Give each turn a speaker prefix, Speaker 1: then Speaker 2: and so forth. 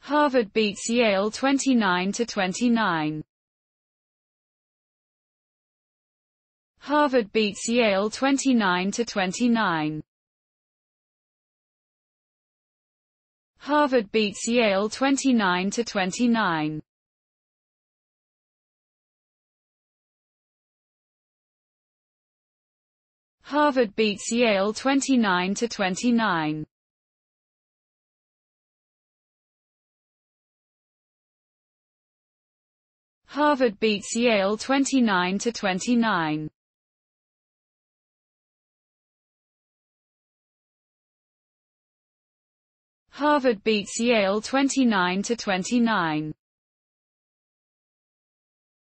Speaker 1: Harvard beats Yale 29 to 29. Harvard beats Yale 29 to 29. Harvard beats Yale 29 to 29. Harvard beats Yale 29 to 29. Harvard beats Yale 29 to 29. Harvard beats Yale 29 to 29.